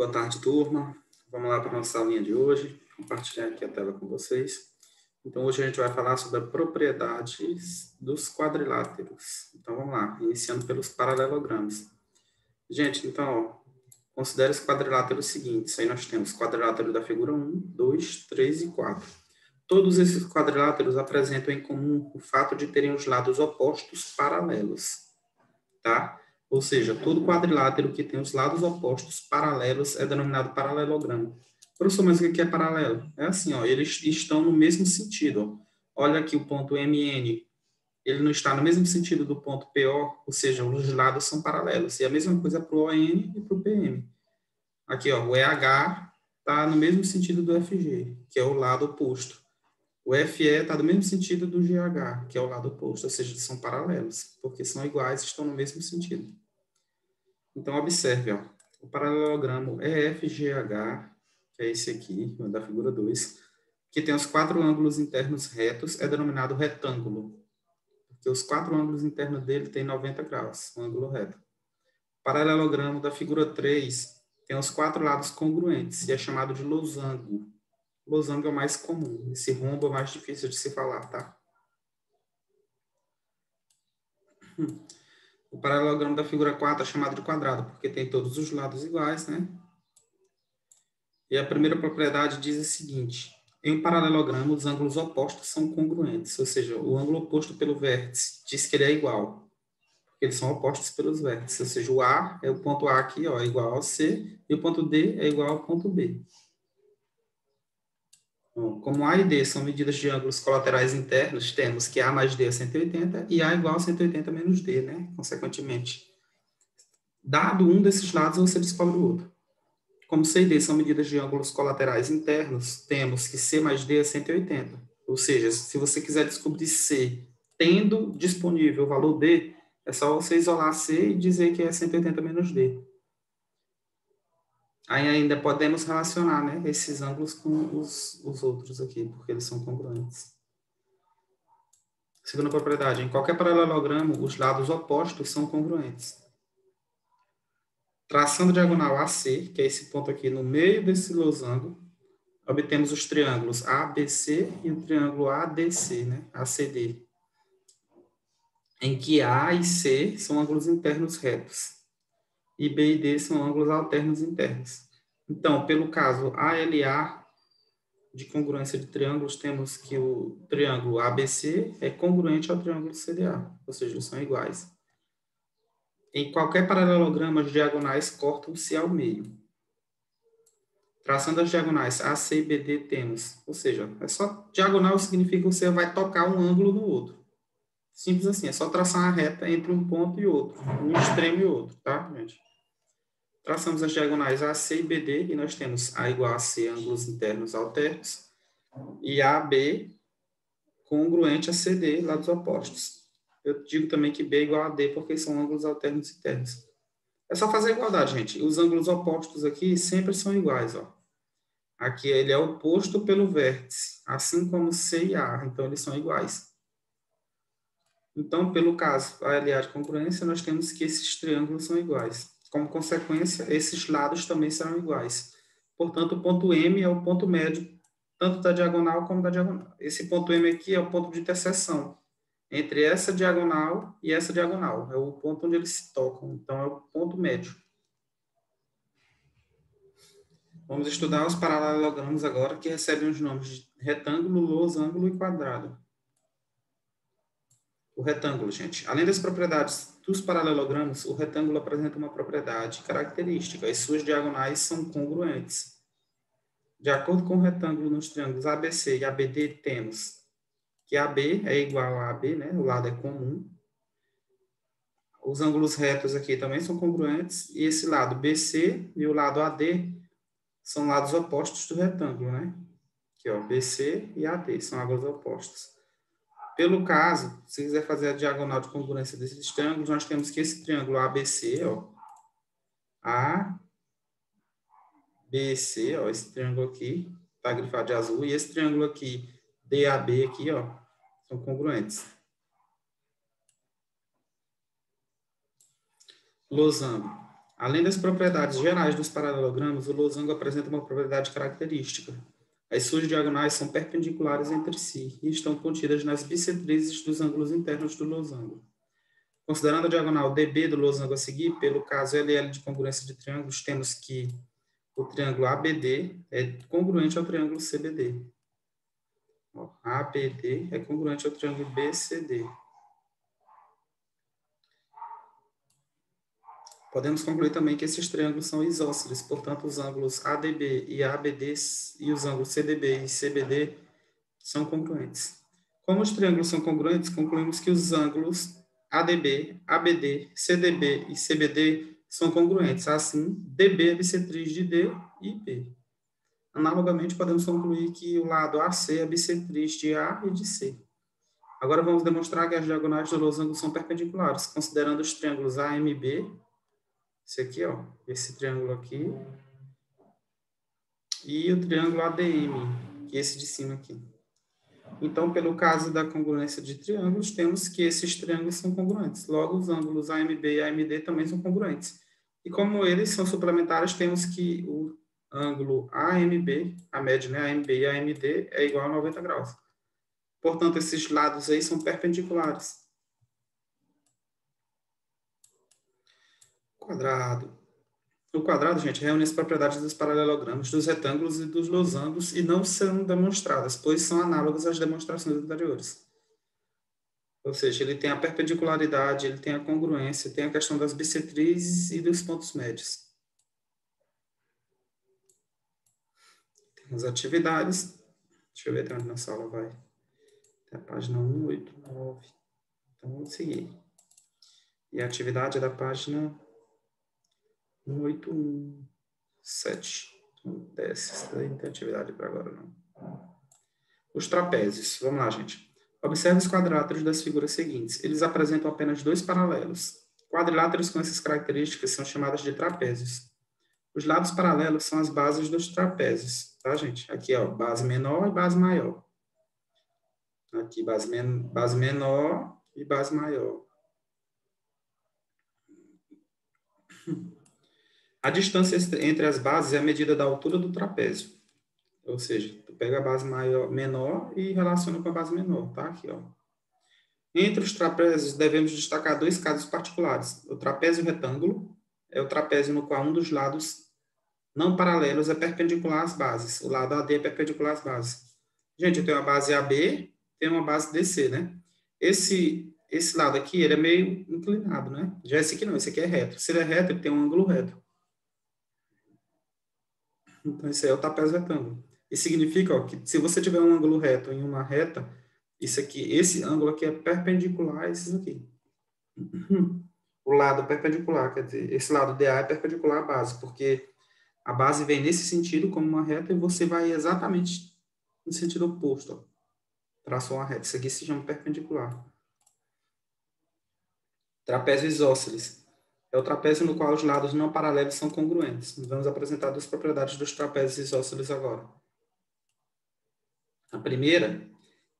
Boa tarde, turma. Vamos lá para a nossa aulinha de hoje. Compartilhar aqui a tela com vocês. Então, hoje a gente vai falar sobre propriedades dos quadriláteros. Então, vamos lá, iniciando pelos paralelogramas. Gente, então, considere os quadriláteros seguintes. Aí nós temos quadrilátero da figura 1, 2, 3 e 4. Todos esses quadriláteros apresentam em comum o fato de terem os lados opostos paralelos, tá? Ou seja, todo quadrilátero que tem os lados opostos paralelos é denominado paralelogramo. Professor, mas o que é paralelo? É assim, ó, eles estão no mesmo sentido. Ó. Olha aqui o ponto MN, ele não está no mesmo sentido do ponto PO, ou seja, os lados são paralelos. E a mesma coisa para o ON e para o PM. Aqui, ó, o EH está no mesmo sentido do FG, que é o lado oposto. O FE está no mesmo sentido do GH, que é o lado oposto, ou seja, são paralelos, porque são iguais, estão no mesmo sentido. Então, observe, ó, o paralelogramo EFGH, que é esse aqui, da figura 2, que tem os quatro ângulos internos retos, é denominado retângulo, porque os quatro ângulos internos dele têm 90 graus, um ângulo reto. O paralelogramo da figura 3 tem os quatro lados congruentes, e é chamado de losango. Losango é o mais comum, esse rombo é mais difícil de se falar, tá? Hum. O paralelogramo da figura 4 é chamado de quadrado, porque tem todos os lados iguais, né? E a primeira propriedade diz o seguinte: em um paralelogramo, os ângulos opostos são congruentes, ou seja, o ângulo oposto pelo vértice diz que ele é igual, porque eles são opostos pelos vértices, ou seja, o A é o ponto A aqui, ó, é igual ao C, e o ponto D é igual ao ponto B. Bom, como A e D são medidas de ângulos colaterais internos, temos que A mais D é 180 e A igual a 180 menos D, né? Consequentemente. Dado um desses lados, você descobre o outro. Como C e D são medidas de ângulos colaterais internos, temos que C mais D é 180. Ou seja, se você quiser descobrir C tendo disponível o valor D, é só você isolar C e dizer que é 180 menos D. Aí ainda podemos relacionar né, esses ângulos com os, os outros aqui, porque eles são congruentes. Segunda propriedade, em qualquer paralelogramo, os lados opostos são congruentes. Traçando diagonal AC, que é esse ponto aqui no meio desse losango, obtemos os triângulos ABC e o triângulo ADC, né, ACD, em que A e C são ângulos internos retos e B e D são ângulos alternos internos. Então, pelo caso ALA de congruência de triângulos, temos que o triângulo ABC é congruente ao triângulo CDA, ou seja, são iguais. Em qualquer paralelograma, as diagonais cortam-se ao meio. Traçando as diagonais AC e BD temos, ou seja, é só diagonal significa que você vai tocar um ângulo no outro. Simples assim, é só traçar uma reta entre um ponto e outro, um extremo e outro, tá, gente? Traçamos as diagonais AC e BD e nós temos A igual a C, ângulos internos alternos, e AB congruente a CD, lados opostos. Eu digo também que B é igual a D porque são ângulos alternos internos. É só fazer igualdade, gente. Os ângulos opostos aqui sempre são iguais, ó. Aqui ele é oposto pelo vértice, assim como C e A, então eles são iguais. Então, pelo caso ALA de congruência, nós temos que esses triângulos são iguais. Como consequência, esses lados também serão iguais. Portanto, o ponto M é o ponto médio, tanto da diagonal como da diagonal. Esse ponto M aqui é o ponto de interseção entre essa diagonal e essa diagonal. É o ponto onde eles se tocam. Então, é o ponto médio. Vamos estudar os paralelogramos agora, que recebem os nomes de retângulo, losango e quadrado o retângulo, gente. Além das propriedades dos paralelogramos, o retângulo apresenta uma propriedade característica. As suas diagonais são congruentes. De acordo com o retângulo nos triângulos ABC e ABD, temos que AB é igual a AB, né? O lado é comum. Os ângulos retos aqui também são congruentes. E esse lado BC e o lado AD são lados opostos do retângulo, né? Aqui, ó, BC e AD são ângulos opostos. Pelo caso, se quiser fazer a diagonal de congruência desses triângulos, nós temos que esse triângulo ABC, ó, ABC, ó, esse triângulo aqui, está grifado de azul, e esse triângulo aqui, DAB aqui, ó, são congruentes. Losango. Além das propriedades gerais dos paralelogramas, o losango apresenta uma propriedade característica. As suas diagonais são perpendiculares entre si e estão contidas nas bissetrizes dos ângulos internos do losango. Considerando a diagonal DB do losango a seguir, pelo caso LL de congruência de triângulos, temos que o triângulo ABD é congruente ao triângulo CBD. ABD é congruente ao triângulo BCD. Podemos concluir também que esses triângulos são isósceles, portanto, os ângulos ADB e ABD e os ângulos CDB e CBD são congruentes. Como os triângulos são congruentes, concluímos que os ângulos ADB, ABD, CDB e CBD são congruentes. Assim, DB é bissetriz de D e B. Analogamente, podemos concluir que o lado AC é bissetriz de A e de C. Agora vamos demonstrar que as diagonais do losango são perpendiculares, considerando os triângulos AMB, esse aqui, ó, esse triângulo aqui, e o triângulo ADM, que é esse de cima aqui. Então, pelo caso da congruência de triângulos, temos que esses triângulos são congruentes. Logo, os ângulos AMB e AMD também são congruentes. E como eles são suplementares, temos que o ângulo AMB, a média, né, AMB e AMD, é igual a 90 graus. Portanto, esses lados aí são perpendiculares. Quadrado. O quadrado, gente, reúne as propriedades dos paralelogramas, dos retângulos e dos losangos e não são demonstradas, pois são análogas às demonstrações anteriores. Ou seja, ele tem a perpendicularidade, ele tem a congruência, tem a questão das bissetrizes e dos pontos médios. Temos atividades. Deixa eu ver até onde nossa aula vai. Até a página 189. Então, vamos seguir. E a atividade é da página 187. Então, desce. Isso não tem atividade para agora, não. Os trapézios. Vamos lá, gente. Observe os quadriláteros das figuras seguintes. Eles apresentam apenas dois paralelos. Quadriláteros com essas características são chamados de trapézios. Os lados paralelos são as bases dos trapézios, tá, gente? Aqui, ó, base menor e base maior. Aqui, base, men base menor e base maior. A distância entre as bases é a medida da altura do trapézio. Ou seja, tu pega a base maior, menor e relaciona com a base menor, tá? Aqui, ó. Entre os trapézios, devemos destacar dois casos particulares. O trapézio retângulo é o trapézio no qual um dos lados não paralelos é perpendicular às bases. O lado AD é perpendicular às bases. Gente, eu tenho a base AB, tenho uma base DC, né? Esse, esse lado aqui, ele é meio inclinado, né? Já esse aqui não, esse aqui é reto. Se ele é reto, ele tem um ângulo reto. Então, aí é o trapézio retângulo. Isso significa ó, que se você tiver um ângulo reto em uma reta, isso aqui, esse ângulo aqui é perpendicular a esses aqui. O lado perpendicular, quer dizer, esse lado DA é perpendicular à base, porque a base vem nesse sentido como uma reta e você vai exatamente no sentido oposto. Traçou uma reta. Isso aqui se chama perpendicular. Trapézio isósceles é o trapézio no qual os lados não paralelos são congruentes. Vamos apresentar duas propriedades dos trapézios isósceles agora. A primeira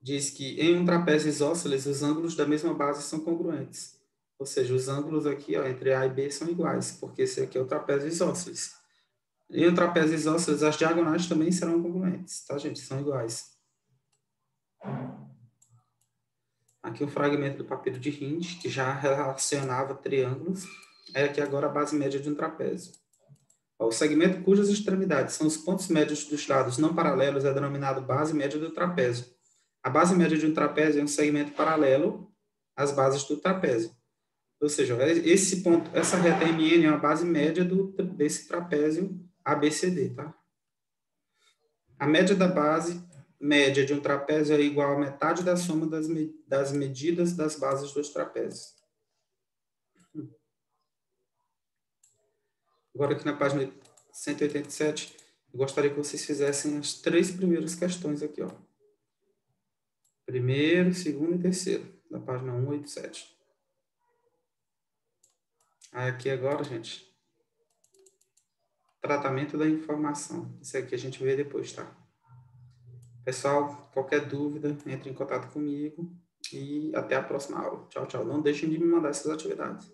diz que em um trapézio isósceles os ângulos da mesma base são congruentes. Ou seja, os ângulos aqui ó, entre A e B são iguais, porque esse aqui é o trapézio isósceles. Em um trapézio isósceles, as diagonais também serão congruentes, tá, gente? São iguais. Aqui um fragmento do papiro de Hind, que já relacionava triângulos é aqui agora a base média de um trapézio. O segmento cujas extremidades são os pontos médios dos lados não paralelos é denominado base média do trapézio. A base média de um trapézio é um segmento paralelo às bases do trapézio. Ou seja, esse ponto, essa reta MN é a base média do, desse trapézio ABCD, tá? A média da base média de um trapézio é igual a metade da soma das, das medidas das bases dos trapézios. Agora aqui na página 187, eu gostaria que vocês fizessem as três primeiras questões aqui, ó. Primeiro, segundo e terceiro, da página 187. Aí aqui agora, gente, tratamento da informação. Isso aqui a gente vê depois, tá? Pessoal, qualquer dúvida, entre em contato comigo e até a próxima aula. Tchau, tchau. Não deixem de me mandar essas atividades.